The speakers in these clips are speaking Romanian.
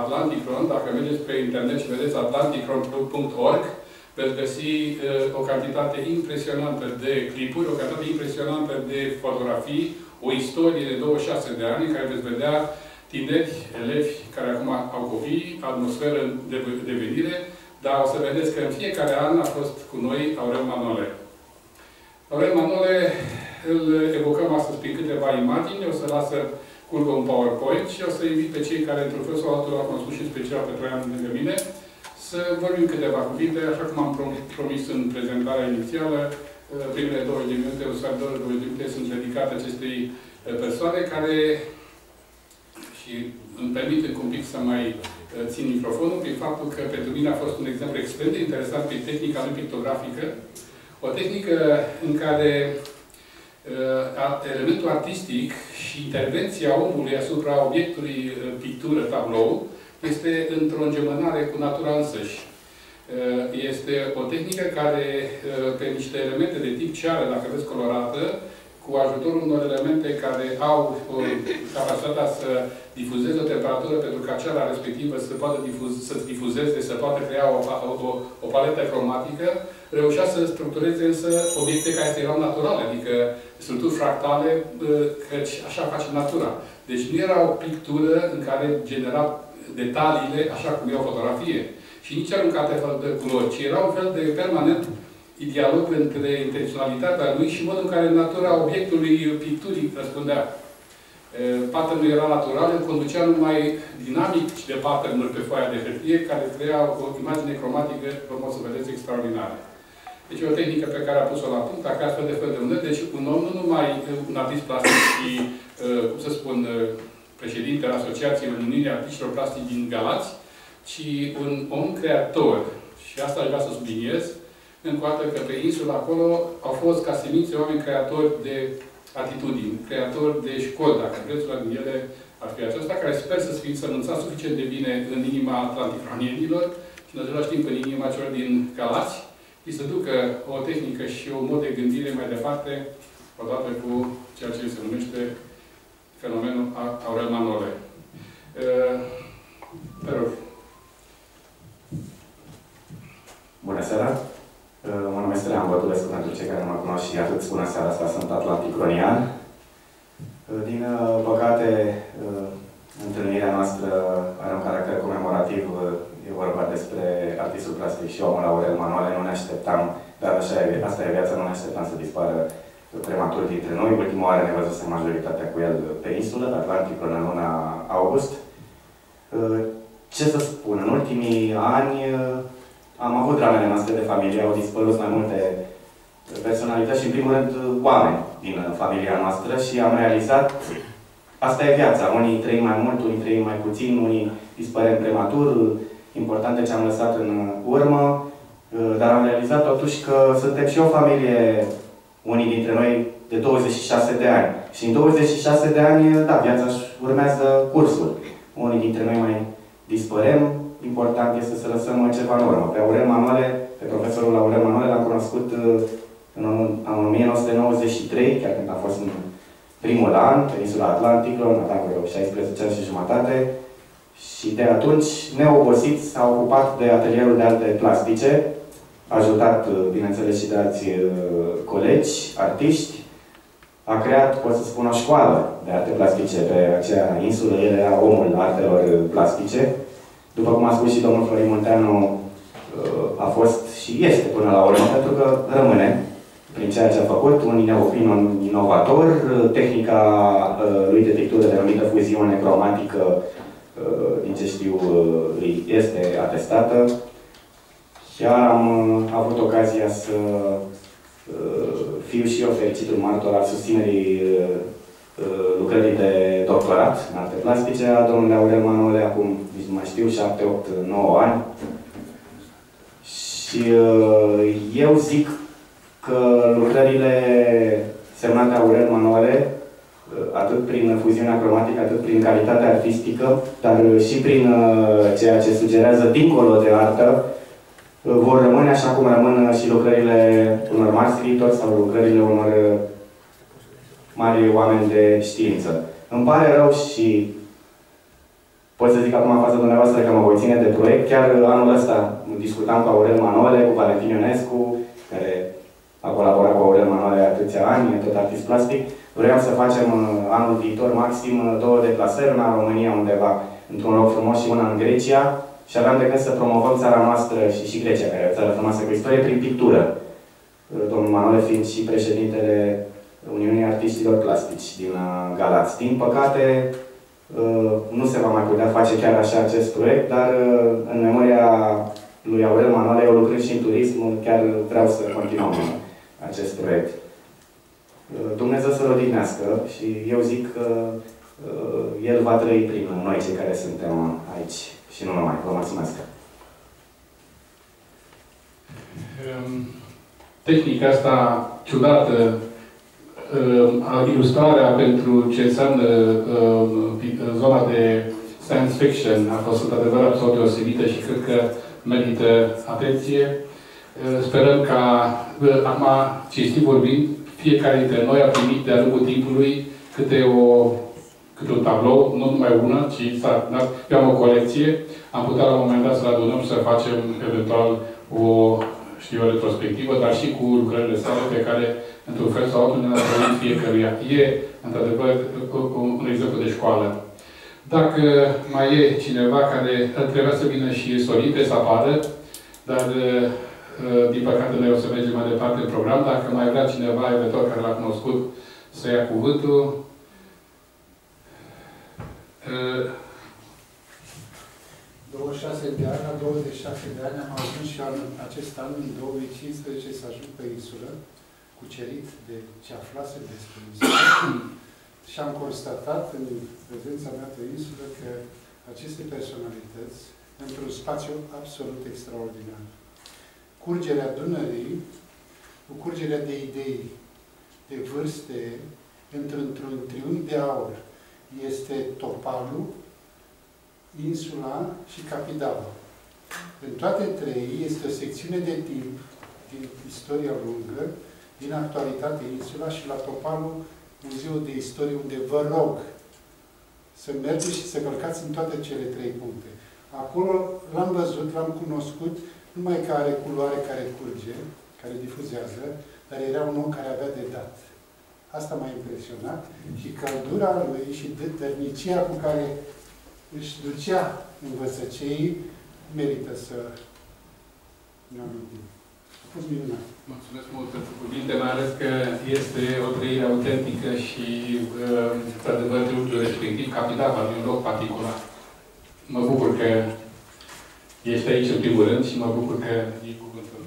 Atlanticron. Dacă mergeți pe internet și vedeți atlanticron.org, veți găsi uh, o cantitate impresionantă de clipuri, o cantitate impresionantă de fotografii, o istorie de 26 de ani în care veți vedea tineri, elevi care acum au copii, atmosferă de, de venire, dar o să vedeți că în fiecare an a fost cu noi Aurel Manole. Aurel Manole îl evocăm astăzi prin câteva imagini, o să lasă curgă un PowerPoint și o să invit pe cei care, într-un fel sau altul, au cunoscut și special pe Traian lângă mine, să vorbim câteva cuvinte, așa cum am promis în prezentarea inițială, primele 20 de minute, o să 20 de minute sunt dedicate acestei persoane care și îmi permit un pic să mai țin microfonul prin faptul că pentru mine a fost un exemplu extrem de interesant prin tehnica lui pictografică, o tehnică în care uh, elementul artistic și intervenția omului asupra obiectului uh, pictură, tablou, este într-o îngemănare cu natura însăși. Uh, este o tehnică care, pe niște elemente de tip ceară, dacă veți colorată, cu ajutorul unor elemente care au capacitatea să difuzeze o temperatură pentru ca ceara respectivă să poată difuz, să difuzeze, să poată crea o, o, o paletă cromatică, reușea să structureze însă obiecte care erau naturale, adică structuri fractale, căci așa face natura. Deci nu era o pictură în care genera detaliile așa cum e o fotografie. Și nici aruncate fel de culori, ci era un fel de permanent dialog între intenționalitatea lui și modul în care natura obiectului picturii răspundea. Patternul era natural, îl conducea numai dinamic de pattern pe foaia de hârtie, care crea o imagine cromatică, cum o să vedeți, extraordinară. Deci e o tehnică pe care a pus-o la punct, a creat fel de fel de unde. Deci un om, nu numai un artist plastic și, cum să spun, președintele Asociației Uniunii Artiștilor Plastici din Galați, ci un om creator. Și asta aș vrea să subliniez, încă o dată că pe insulă acolo au fost ca semințe oameni creatori de atitudini, creatori de școli, dacă vreți, la ele ar fi aceasta, care sper să fie sămânțat suficient de bine în inima atlanticronienilor și în același timp în inima celor din Galați, și să ducă o tehnică și un mod de gândire mai departe, odată cu ceea ce se numește fenomenul Aurel Manole. Te rog. Bună seara! Mă numesc Leon Bădulescu pentru cei care nu mă cunosc și atât bună seara asta, sunt atlanticronian. Din păcate, întâlnirea noastră are un caracter comemorativ E vorba despre artistul plastic și omul Aurel Manuale. Nu ne așteptam, dar așa e, asta e viața, nu ne așteptam să dispară prematur dintre noi. Ultima oară ne văzusem majoritatea cu el pe insulă, Atlantic, până în luna august. Ce să spun, în ultimii ani am avut dramele noastre de familie, au dispărut mai multe personalități și, în primul rând, oameni din familia noastră și am realizat Asta e viața. Unii trăim mai mult, unii trăim mai puțin, unii dispărem prematur, importante ce am lăsat în urmă, uh, dar am realizat totuși că suntem și o familie, unii dintre noi, de 26 de ani. Și în 26 de ani, da, viața își urmează cursul. Unii dintre noi mai dispărem, important este să lăsăm ceva în urmă. Pe Aurel Manuale, pe profesorul Aurel Manuale, l-am cunoscut uh, în 1993, chiar când a fost în primul an, pe insula Atlantică, aveam vreo 16 ani și jumătate, și de atunci, neobosit, s-a ocupat de atelierul de alte plastice, ajutat, uh, bineînțeles, și de alți uh, colegi, artiști. A creat, pot să spun, o școală de arte plastice pe acea insulă. El era omul artelor plastice. După cum a spus și domnul Florin Munteanu, uh, a fost și este până la urmă, pentru că rămâne prin ceea ce a făcut, un inovator, tehnica lui de pictură denumită fuziune cromatică Uh, din ce știu, uh, îi este atestată. Chiar am uh, avut ocazia să fiu și eu fericitul martor al susținerii lucrării de doctorat în arte plastice a domnului Aurel Manole, acum nici nu mai știu, 7, 8, 9 ani. Și eu zic că lucrările semnate Aurel Manole atât prin fuziunea cromatică, atât prin calitatea artistică, dar și prin uh, ceea ce sugerează dincolo de artă, uh, vor rămâne așa cum rămân și lucrările unor mari scriitori sau lucrările unor uh, mari oameni de știință. Îmi pare rău și Pot să zic acum în fața dumneavoastră că mă voi ține de proiect. Chiar anul ăsta discutam cu Aurel Manole, cu Valentin Ionescu, care a colaborat cu Aurel Manole atâția ani, tot artist plastic. Vreau să facem anul viitor maxim două deplasări, una în România undeva, într-un loc frumos și una în Grecia. Și aveam de gând să promovăm țara noastră și și Grecia, care e o țară frumoasă cu istorie, prin pictură. Domnul Manole fiind și președintele Uniunii Artiștilor Plastici din uh, Galați. Din păcate, uh, nu se va mai putea face chiar așa acest proiect, dar uh, în memoria lui Aurel Manuel, eu lucrând și în turism, chiar vreau să continuăm acest proiect. Dumnezeu să-l odihnească și eu zic că El va trăi prin noi cei care suntem aici și nu numai. Vă mulțumesc! Um, tehnica asta ciudată uh, ilustrarea pentru ce înseamnă uh, zona de science fiction a fost într-adevăr absolut deosebită și cred că merită atenție. Uh, sperăm ca, uh, acum, cinstit vorbind, fiecare dintre noi a primit de-a lungul timpului câte o câte un tablou, nu numai una, ci să avem o colecție. Am putea la un moment dat să-l adunăm și să facem eventual o, știu, o retrospectivă, dar și cu lucrările sale pe care într-un fel sau altul, ne datorăm fiecăruia. E, într-adevăr, un exemplu de școală. Dacă mai e cineva care trebuia să vină și solite să apară, dar din păcate noi o să mergem mai departe în program. Dacă mai vrea cineva, eventual, care l-a cunoscut, să ia cuvântul. 26 de ani, la 26 de ani am ajuns și anul, acest an, în 2015, să ajung pe insulă cucerit de ce aflase despre insulă și am constatat în prezența mea pe insulă că aceste personalități, într-un spațiu absolut extraordinar. Curgerea Dunării, cu curgerea de idei, de vârste, într-un triunghi de aur, este Topalu, insula și Capitala. În toate trei este o secțiune de timp din istoria lungă din actualitate insula și la Topalul Muzeul de Istorie, unde vă rog să mergeți și să călcați în toate cele trei puncte. Acolo l-am văzut, l-am cunoscut, numai că are culoare care curge, care difuzează, dar era un om care avea de dat. Asta m-a impresionat și căldura lui și dătărnicia cu care își ducea învățăceii merită să ne amintim. A fost minunat. Mulțumesc mult pentru cuvinte, mai ales că este o trăire autentică și, uh, într-adevăr, lucrul respectiv, capitala din un loc particular. Mă bucur că ești aici în primul rând și mă bucur că e cuvântul.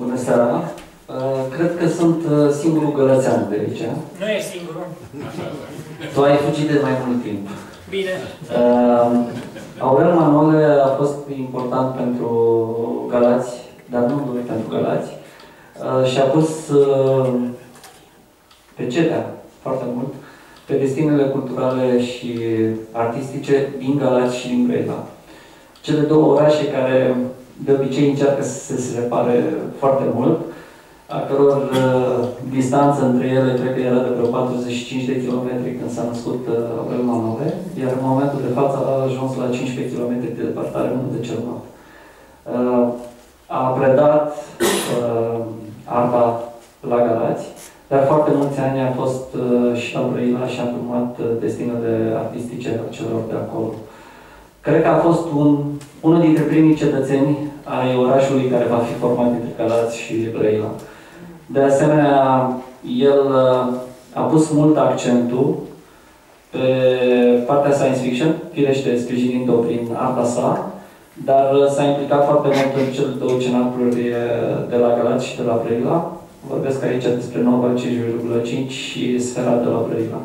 Bună seara! Uh, cred că sunt uh, singurul gălățean de aici. Nu e singurul. Tu ai fugit de mai mult timp. Bine. Uh, Aurel Manole a fost important pentru Galați, dar nu doar pentru Galați. Uh, și a pus uh, pe cetea foarte mult pe destinele culturale și artistice din Galați și din Brăila. Cele două orașe care de obicei încearcă să se separe foarte mult, a căror uh, distanță între ele cred că era de vreo 45 de kilometri când s-a născut uh, Aurel Manole, iar în momentul de față a ajuns la 15 km de departare unul de celălalt. Uh, a predat uh, arta la Galați, dar foarte mulți ani a fost uh, și la Brăila și a urmat uh, destinele artistice a celor de acolo. Cred că a fost un, unul dintre primii cetățeni ai orașului care va fi format dintre Galați și Brăila. De asemenea, el uh, a pus mult accentul pe partea science fiction, firește sprijinind-o prin arta sa, dar uh, s-a implicat foarte mult în cele două cenacluri de la Galați și de la Brăila. Vorbesc aici despre Nova 5,5 și Sfera de la Brăila.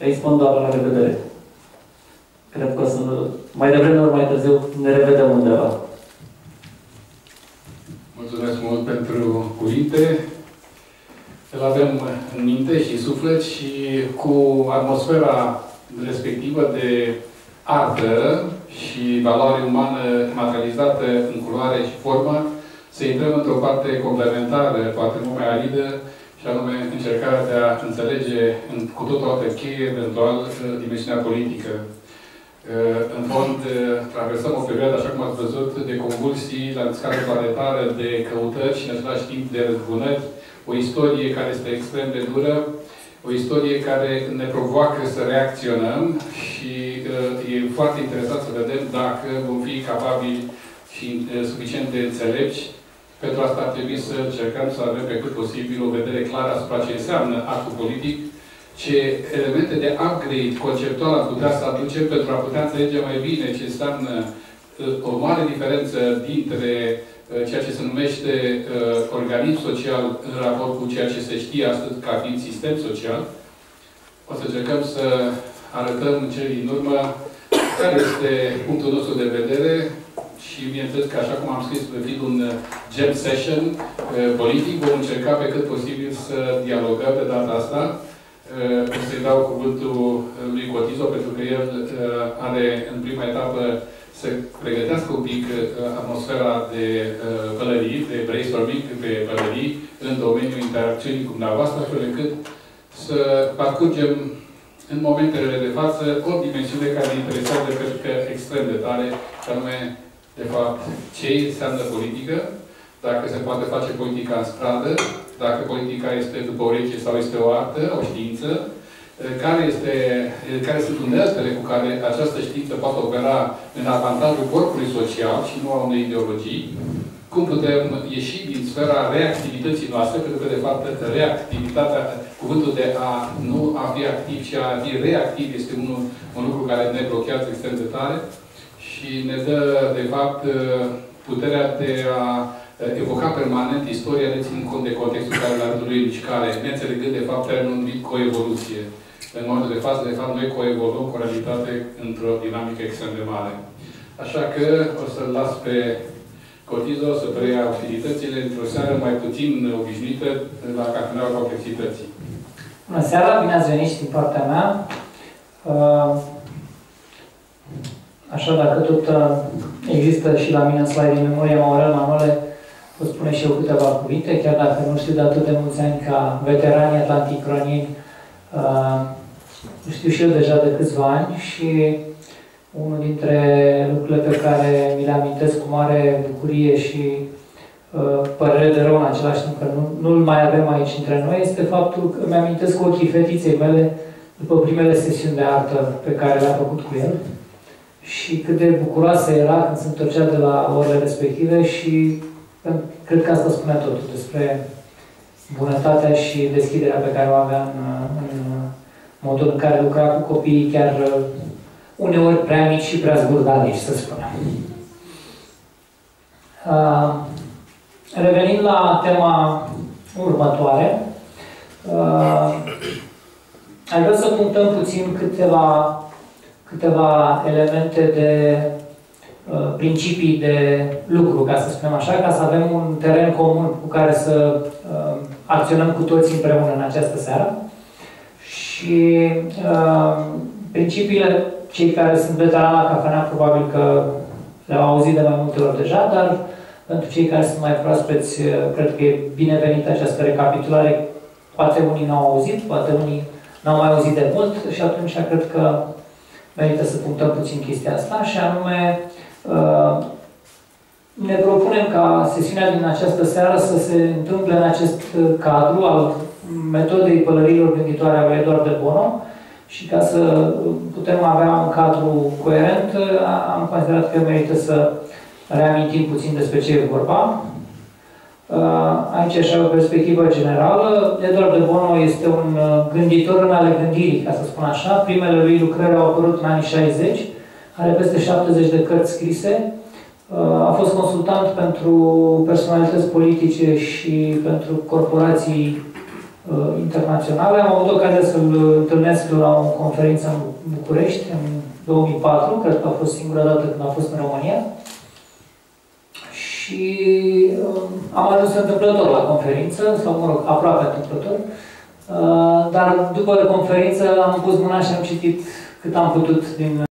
Îi spun doar la revedere. Cred că o să, mai devreme ori mai târziu, ne revedem undeva. Mulțumesc mult pentru cuvinte. Îl avem în minte și suflet și cu atmosfera respectivă de artă și valoare umană materializată în culoare și formă, să intrăm într-o parte complementară, poate mult mai aridă, și și anume încercarea de a înțelege în, cu tot o altă cheie, eventual, dimensiunea politică. În fond, traversăm o perioadă, așa cum ați văzut, de convulsii la scară planetară, de căutări și, în același timp, de răzbunări. O istorie care este extrem de dură, o istorie care ne provoacă să reacționăm și uh, e foarte interesant să vedem dacă vom fi capabili și uh, suficient de înțelepți. Pentru asta ar trebui să încercăm să avem pe cât posibil o vedere clară asupra ce înseamnă actul politic, ce elemente de upgrade conceptual am putea să aducem pentru a putea înțelege mai bine ce înseamnă uh, o mare diferență dintre uh, ceea ce se numește uh, organism social în raport cu ceea ce se știe astăzi ca fiind sistem social. O să încercăm să arătăm în cele din urmă care este punctul nostru de vedere și bineînțeles că așa cum am scris, fiind un jam session politic, vom încerca pe cât posibil să dialogăm de data asta o să-i dau cuvântul lui Cotizo, pentru că el are în prima etapă să pregătească un pic atmosfera de pălării, de brainstorming pe pălării în domeniul interacțiunii cu dumneavoastră, astfel încât să parcurgem în momentele de față o dimensiune care ne interesează, pentru că extrem de tare, și anume, de fapt, ce înseamnă politică, dacă se poate face politica în stradă, dacă politica este după o religie sau este o artă, o știință, eh, care, este, eh, care sunt uneltele cu care această știință poate opera în avantajul corpului social și nu a unei ideologii, cum putem ieși din sfera reactivității noastre, pentru că, de fapt, reactivitatea, cuvântul de a nu a fi activ și a fi reactiv este unul, un lucru care ne blochează extrem de tare și ne dă, de fapt, eh, puterea de a evoca permanent istoria, ne ținând cont de contextul care la rândul lui mișcare, neînțelegând de fapt termenul numit coevoluție. În momentul de față, de fapt, noi coevoluăm cu o realitate într-o dinamică extrem de mare. Așa că o să-l las pe Cotizo să preia activitățile într-o seară mai puțin obișnuită la Cafeneaua Complexității. Bună seara, bine ați venit și din partea mea. Uh, așa, dacă tot uh, există și la mine în slide din memoria Maurel Manole, pot spune și eu câteva cuvinte, chiar dacă nu știu de atât de mulți ani ca veteranii atlanticronieni, uh, știu și eu deja de câțiva ani și unul dintre lucrurile pe care mi le amintesc cu mare bucurie și uh, părere de rău în același timp, că nu, nu-l mai avem aici între noi, este faptul că mi-amintesc cu ochii fetiței mele după primele sesiuni de artă pe care le-a făcut cu el și cât de bucuroasă era când se întorcea de la orele respective și Cred că asta spunea totul despre bunătatea și deschiderea pe care o avea în, în modul în care lucra cu copiii chiar uneori prea mici și prea zburdalici, să spunem. Uh, revenind la tema următoare, uh, aș vrea să punctăm puțin câteva, câteva elemente de Uh, principii de lucru, ca să spunem așa, ca să avem un teren comun cu care să uh, acționăm cu toți împreună în această seară. Și uh, principiile, cei care sunt veterani la cafenea, probabil că le-au auzit de mai multe ori deja, dar pentru cei care sunt mai proaspeți, uh, cred că e binevenită această recapitulare. Poate unii n-au auzit, poate unii n-au mai auzit de mult și atunci cred că merită să punctăm puțin chestia asta și anume Uh, ne propunem ca sesiunea din această seară să se întâmple în acest uh, cadru al metodei pălărilor gânditoare a lui Eduard de Bono și ca să putem avea un cadru coerent, uh, am considerat că merită să reamintim puțin despre ce e vorba. Aici așa o perspectivă generală. Eduard de Bono este un gânditor în ale gândirii, ca să spun așa. Primele lui lucrări au apărut în anii 60 are peste 70 de cărți scrise, uh, a fost consultant pentru personalități politice și pentru corporații uh, internaționale. Am avut ocazia să-l întâlnesc la o conferință în București în 2004, cred că a fost singura dată când a fost în România. Și uh, am ajuns întâmplător la conferință, sau mă rog, aproape întâmplător. Dar după conferință am pus mâna și am citit cât am putut din